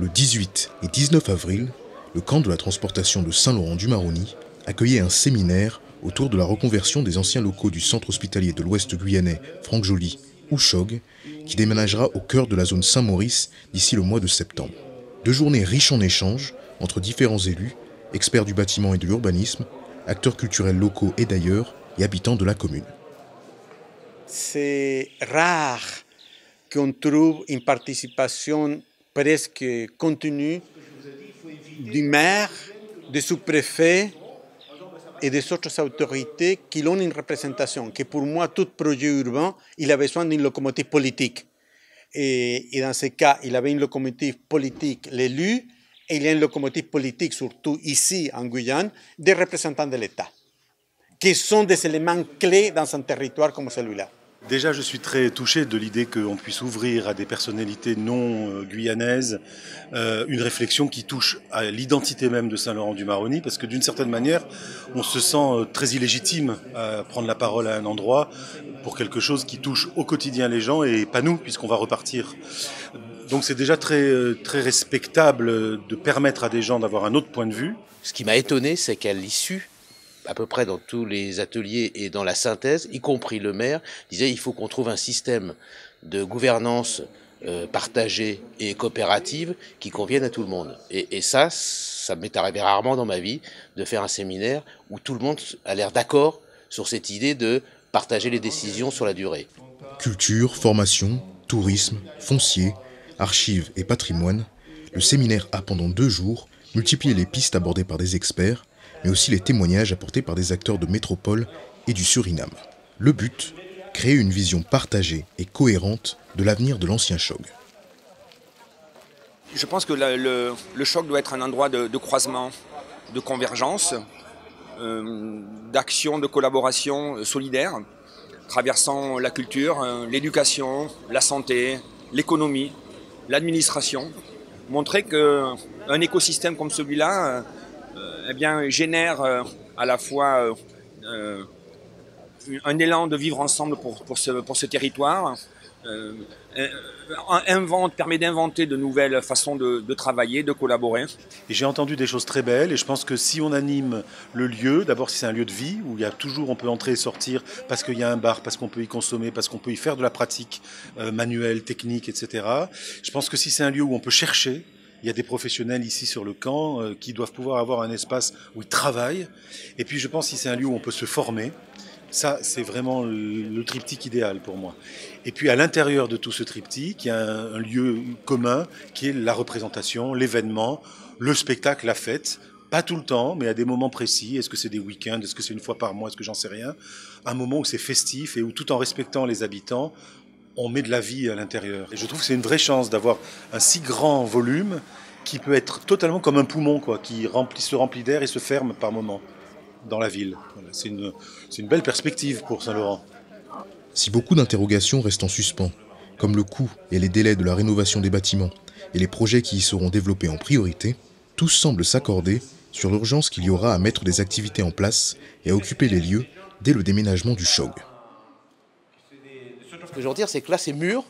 Le 18 et 19 avril, le camp de la transportation de Saint-Laurent-du-Maroni accueillait un séminaire autour de la reconversion des anciens locaux du centre hospitalier de l'Ouest guyanais Franck Joly ou Chog, qui déménagera au cœur de la zone Saint-Maurice d'ici le mois de septembre. Deux journées riches en échanges entre différents élus, experts du bâtiment et de l'urbanisme, acteurs culturels locaux et d'ailleurs, et habitants de la commune. C'est rare qu'on trouve une participation presque continue du maire, des sous-préfets et des autres autorités qui ont une représentation, que pour moi, tout projet urbain, il a besoin d'une locomotive politique. Et, et, dans ce cas, il avait une locomotive politique, l'élu, et il y a une locomotive politique, surtout ici en Guyane, des représentants de l'État, qui sont des éléments clés dans un territoire comme celui-là. Déjà, je suis très touché de l'idée qu'on puisse ouvrir à des personnalités non euh, guyanaises euh, une réflexion qui touche à l'identité même de Saint-Laurent-du-Maroni, parce que d'une certaine manière, on se sent euh, très illégitime à prendre la parole à un endroit pour quelque chose qui touche au quotidien les gens et pas nous, puisqu'on va repartir. Donc c'est déjà très, très respectable de permettre à des gens d'avoir un autre point de vue. Ce qui m'a étonné, c'est qu'à l'issue à peu près dans tous les ateliers et dans la synthèse, y compris le maire, disait il faut qu'on trouve un système de gouvernance euh, partagée et coopérative qui convienne à tout le monde. Et, et ça, ça m'est arrivé rarement dans ma vie de faire un séminaire où tout le monde a l'air d'accord sur cette idée de partager les décisions sur la durée. Culture, formation, tourisme, foncier, archives et patrimoine, le séminaire a pendant deux jours multiplié les pistes abordées par des experts mais aussi les témoignages apportés par des acteurs de métropole et du Suriname. Le but Créer une vision partagée et cohérente de l'avenir de l'ancien Chog. Je pense que le, le, Chog doit être un endroit de, croisement, de convergence, euh, d'action, de collaboration solidaire, traversant la culture, euh, l'éducation, la santé, l'économie, l'administration. Montrer qu'un écosystème comme celui-là eh bien, génère euh, à la fois euh, un élan de vivre ensemble pour, pour, ce, pour ce territoire, euh, invente, permet d'inventer de nouvelles façons de, travailler, de collaborer. J'ai entendu des choses très belles et je pense que si on anime le lieu, d'abord si c'est un lieu de vie où il y a toujours, on peut entrer et sortir parce qu'il y a un bar, parce qu'on peut y consommer, parce qu'on peut y faire de la pratique euh, manuelle, technique, etc. Je pense que si c'est un lieu où on peut chercher, il y a des professionnels ici sur le camp euh, qui doivent pouvoir avoir un espace où ils travaillent. Et puis je pense que si c'est un lieu où on peut se former, ça c'est vraiment le, triptyque idéal pour moi. Et puis à l'intérieur de tout ce triptyque, il y a un, un lieu commun qui est la représentation, l'événement, le spectacle, la fête. Pas tout le temps, mais à des moments précis. Est-ce que c'est des week-ends? Est-ce que c'est une fois par mois? Est-ce que j'en sais rien? Un moment où c'est festif et où tout en respectant les habitants, on met de la vie à l'intérieur. Et je trouve que c'est une vraie chance d'avoir un si grand volume qui peut être totalement comme un poumon, quoi, qui se remplit d'air et se ferme par moments dans la ville. C'est une, une belle perspective pour Saint-Laurent. Si beaucoup d'interrogations restent en suspens, comme le coût et les délais de la rénovation des bâtiments et les projets qui y seront développés en priorité, tous semblent s'accorder sur l'urgence qu'il y aura à mettre des activités en place et à occuper les lieux dès le déménagement du CHOG. Que je veux dire, c'est que là, c'est mûr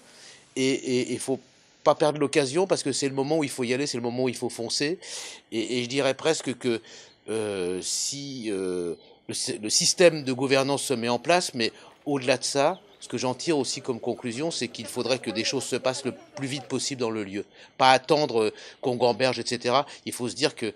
et il faut pas perdre l'occasion parce que c'est le moment où il faut y aller, c'est le moment où il faut foncer. Et, je dirais presque que euh, si euh, le, le, système de gouvernance se met en place, mais au-delà de ça, ce que j'en tire aussi comme conclusion, c'est qu'il faudrait que des choses se passent le plus vite possible dans le lieu. Pas attendre qu'on gamberge, etc. Il faut se dire que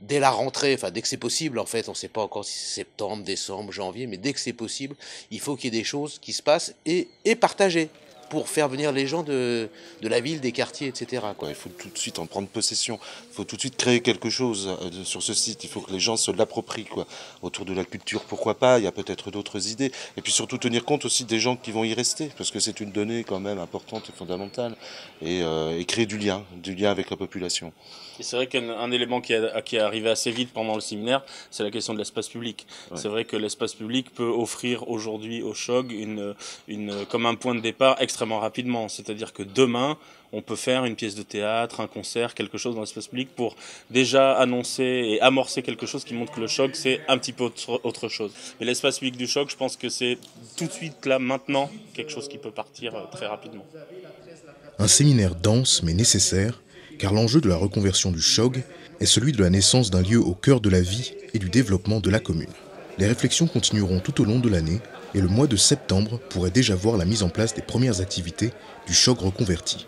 dès la rentrée, enfin dès que c'est possible, en fait, on ne sait pas encore si c'est septembre, décembre, janvier, mais dès que c'est possible, il faut qu'il y ait des choses qui se passent et, et partagées pour faire venir les gens de, de la ville, des quartiers, etc. Quoi. Il faut tout de suite en prendre possession. Il faut tout de suite créer quelque chose euh, sur ce site. Il faut que les gens se l'approprient. Quoi. Autour de la culture, pourquoi pas Il y a peut-être d'autres idées. Et puis surtout tenir compte aussi des gens qui vont y rester, parce que c'est une donnée quand même importante et fondamentale. Et, euh, et créer du lien, du lien avec la population. Et c'est vrai qu'un élément qui, a, qui est arrivé assez vite pendant le séminaire, c'est la question de l'espace public. Ouais. C'est vrai que l'espace public peut offrir aujourd'hui au CHOG une, une, comme un point de départ extrêmement rapidement. C'est-à-dire que demain, on peut faire une pièce de théâtre, un concert, quelque chose dans l'espace public pour déjà annoncer et amorcer quelque chose qui montre que le choc, c'est un petit peu autre, autre chose. Mais l'espace public du choc, je pense que c'est tout de suite là, maintenant, quelque chose qui peut partir très rapidement. Un séminaire dense mais nécessaire car l'enjeu de la reconversion du CHOG est celui de la naissance d'un lieu au cœur de la vie et du développement de la commune. Les réflexions continueront tout au long de l'année et le mois de septembre pourrait déjà voir la mise en place des premières activités du CHOG reconverti.